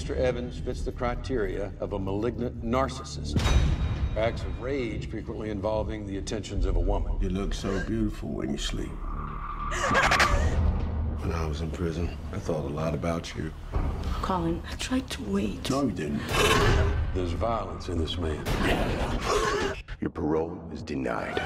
Mr. Evans fits the criteria of a malignant narcissist. Acts of rage frequently involving the attentions of a woman. You look so beautiful when you sleep. When I was in prison, I thought a lot about you. Colin, I tried to wait. No, you didn't. There's violence in this man. Your parole is denied.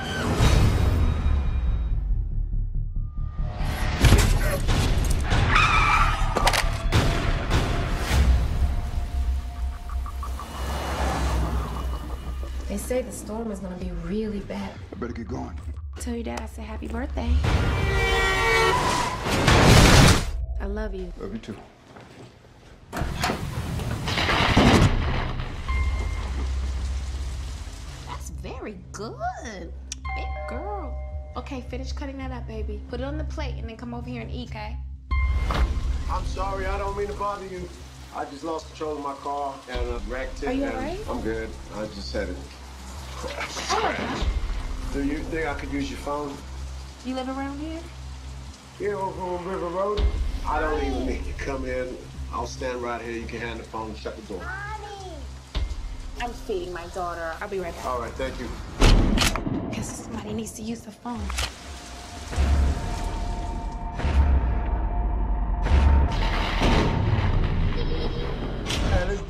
They say the storm is gonna be really bad. I better get going. Tell your dad I said happy birthday. I love you. Love you too. That's very good. Big girl. Okay, finish cutting that up, baby. Put it on the plate and then come over here and eat, okay? I'm sorry, I don't mean to bother you. I just lost control of my car and I wrecked it. Are you alright? I'm good. I just had it. Oh my. Do you think I could use your phone? You live around here? Here over on River Road? I don't even need to come in. I'll stand right here. You can hand the phone and shut the door. Mommy. I'm feeding my daughter. I'll be right back. All right, thank you. Because somebody needs to use the phone.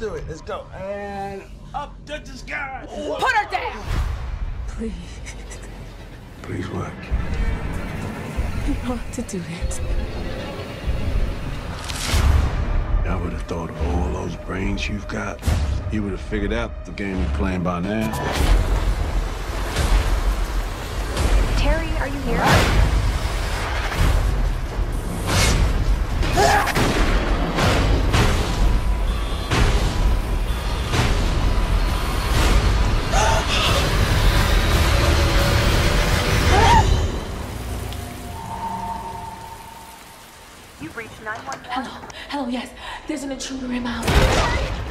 Do it. Let's go. And up to the sky. Put her down! Please, Please what? you don't have to do it. I would have thought of all those brains you've got. You would have figured out the game you're playing by now. You've reached 911. Hello, hello, yes. There's an intruder in my house.